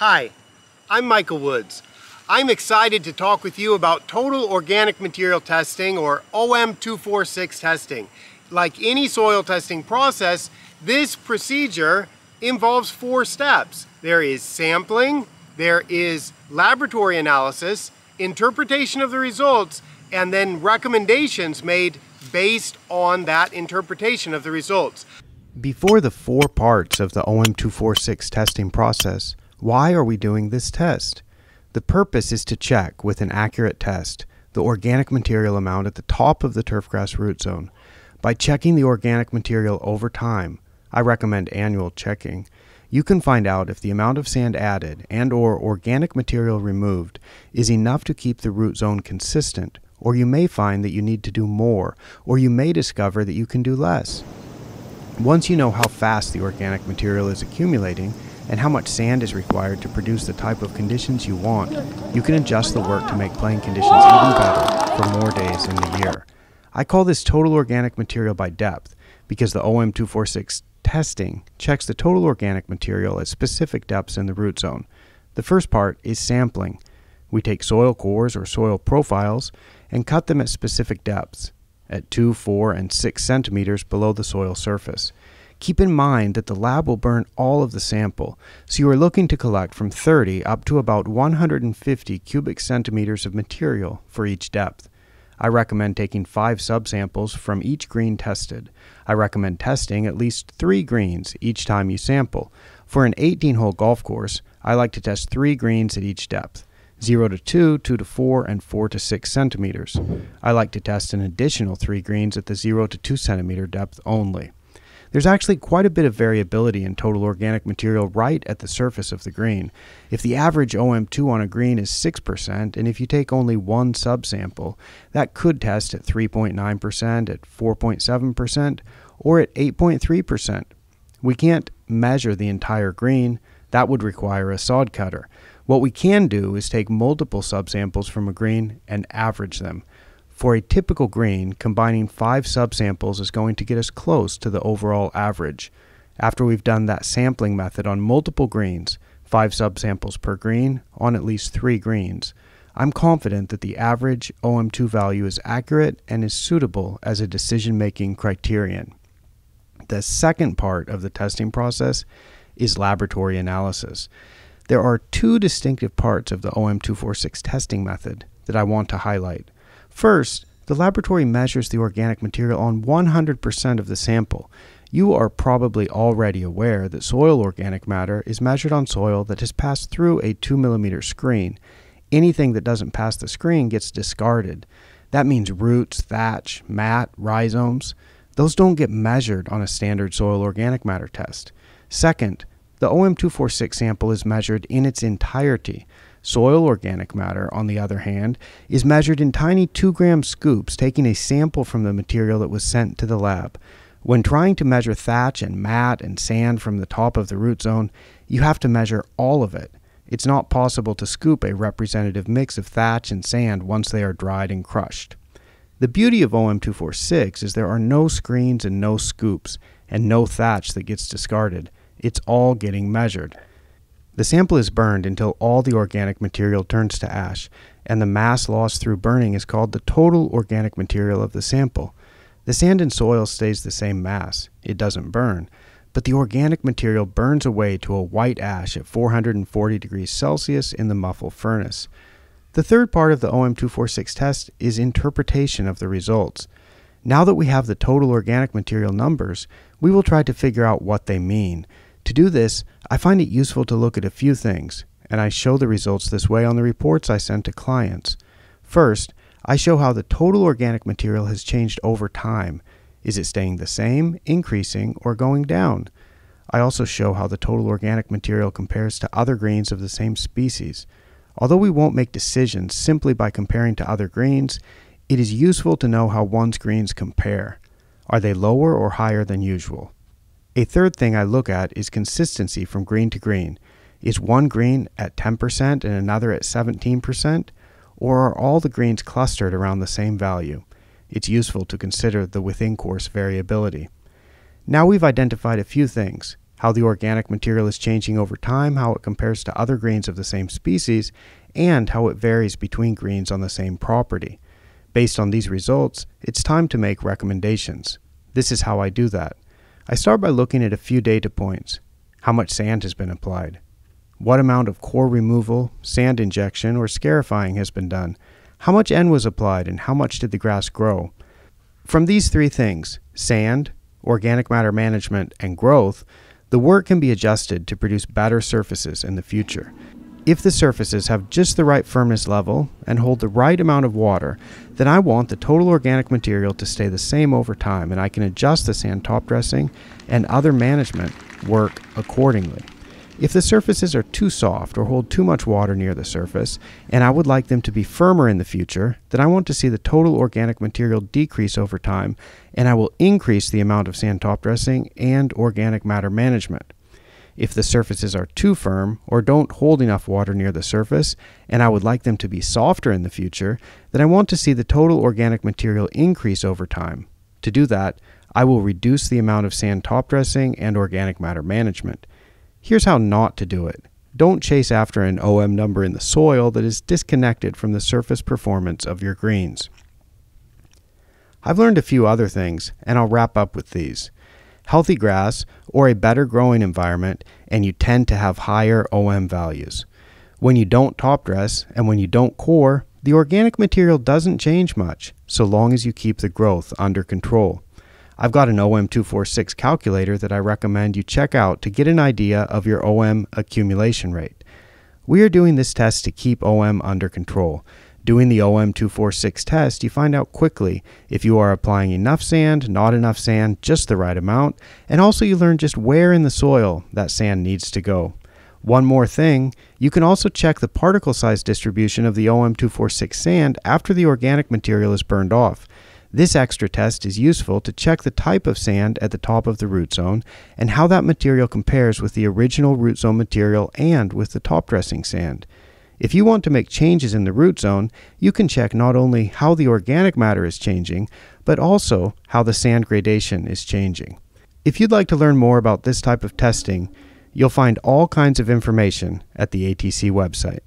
Hi, I'm Micah Woods. I'm excited to talk with you about total organic material testing or OM246 testing. Like any soil testing process, this procedure involves four steps. There is sampling, there is laboratory analysis, interpretation of the results, and then recommendations made based on that interpretation of the results. Before the four parts of the OM246 testing process, why are we doing this test? The purpose is to check with an accurate test the organic material amount at the top of the turfgrass root zone. By checking the organic material over time, I recommend annual checking, you can find out if the amount of sand added and or organic material removed is enough to keep the root zone consistent, or you may find that you need to do more, or you may discover that you can do less. Once you know how fast the organic material is accumulating, and how much sand is required to produce the type of conditions you want, you can adjust the work to make playing conditions even better for more days in the year. I call this total organic material by depth because the OM246 testing checks the total organic material at specific depths in the root zone. The first part is sampling. We take soil cores or soil profiles and cut them at specific depths, at 2, 4, and 6 centimeters below the soil surface. Keep in mind that the lab will burn all of the sample, so you are looking to collect from 30 up to about 150 cubic centimeters of material for each depth. I recommend taking five subsamples from each green tested. I recommend testing at least three greens each time you sample. For an 18 hole golf course, I like to test three greens at each depth 0 to 2, 2 to 4, and 4 to 6 centimeters. I like to test an additional three greens at the 0 to 2 centimeter depth only. There's actually quite a bit of variability in total organic material right at the surface of the green. If the average OM2 on a green is 6%, and if you take only one subsample, that could test at 3.9%, at 4.7%, or at 8.3%. We can't measure the entire green, that would require a sod cutter. What we can do is take multiple subsamples from a green and average them. For a typical grain, combining five subsamples is going to get us close to the overall average. After we've done that sampling method on multiple grains, five subsamples per grain on at least three grains, I'm confident that the average OM2 value is accurate and is suitable as a decision making criterion. The second part of the testing process is laboratory analysis. There are two distinctive parts of the OM246 testing method that I want to highlight. First, the laboratory measures the organic material on 100% of the sample. You are probably already aware that soil organic matter is measured on soil that has passed through a 2 millimeter screen. Anything that doesn't pass the screen gets discarded. That means roots, thatch, mat, rhizomes. Those don't get measured on a standard soil organic matter test. Second, the OM246 sample is measured in its entirety. Soil organic matter, on the other hand, is measured in tiny 2 gram scoops, taking a sample from the material that was sent to the lab. When trying to measure thatch and mat and sand from the top of the root zone, you have to measure all of it. It's not possible to scoop a representative mix of thatch and sand once they are dried and crushed. The beauty of OM246 is there are no screens and no scoops, and no thatch that gets discarded. It's all getting measured. The sample is burned until all the organic material turns to ash, and the mass lost through burning is called the total organic material of the sample. The sand and soil stays the same mass, it doesn't burn, but the organic material burns away to a white ash at 440 degrees Celsius in the muffle furnace. The third part of the OM246 test is interpretation of the results. Now that we have the total organic material numbers, we will try to figure out what they mean. To do this, I find it useful to look at a few things, and I show the results this way on the reports I send to clients. First, I show how the total organic material has changed over time. Is it staying the same, increasing, or going down? I also show how the total organic material compares to other greens of the same species. Although we won't make decisions simply by comparing to other greens, it is useful to know how one's greens compare. Are they lower or higher than usual? A third thing I look at is consistency from green to green. Is one green at 10% and another at 17%? Or are all the greens clustered around the same value? It's useful to consider the within course variability. Now we've identified a few things how the organic material is changing over time, how it compares to other greens of the same species, and how it varies between greens on the same property. Based on these results, it's time to make recommendations. This is how I do that. I start by looking at a few data points. How much sand has been applied? What amount of core removal, sand injection, or scarifying has been done? How much N was applied and how much did the grass grow? From these three things sand, organic matter management, and growth the work can be adjusted to produce better surfaces in the future. If the surfaces have just the right firmness level and hold the right amount of water, then I want the total organic material to stay the same over time and I can adjust the sand top dressing and other management work accordingly. If the surfaces are too soft or hold too much water near the surface, and I would like them to be firmer in the future, then I want to see the total organic material decrease over time, and I will increase the amount of sand top dressing and organic matter management. If the surfaces are too firm or don't hold enough water near the surface, and I would like them to be softer in the future, then I want to see the total organic material increase over time. To do that, I will reduce the amount of sand top dressing and organic matter management. Here's how not to do it. Don't chase after an OM number in the soil that is disconnected from the surface performance of your greens. I've learned a few other things, and I'll wrap up with these. Healthy grass, or a better growing environment, and you tend to have higher OM values. When you don't top dress and when you don't core, the organic material doesn't change much, so long as you keep the growth under control. I've got an OM246 calculator that I recommend you check out to get an idea of your OM accumulation rate. We are doing this test to keep OM under control. Doing the OM246 test, you find out quickly if you are applying enough sand, not enough sand, just the right amount, and also you learn just where in the soil that sand needs to go. One more thing, you can also check the particle size distribution of the OM246 sand after the organic material is burned off. This extra test is useful to check the type of sand at the top of the root zone and how that material compares with the original root zone material and with the top dressing sand. If you want to make changes in the root zone, you can check not only how the organic matter is changing, but also how the sand gradation is changing. If you'd like to learn more about this type of testing, you'll find all kinds of information at the ATC website.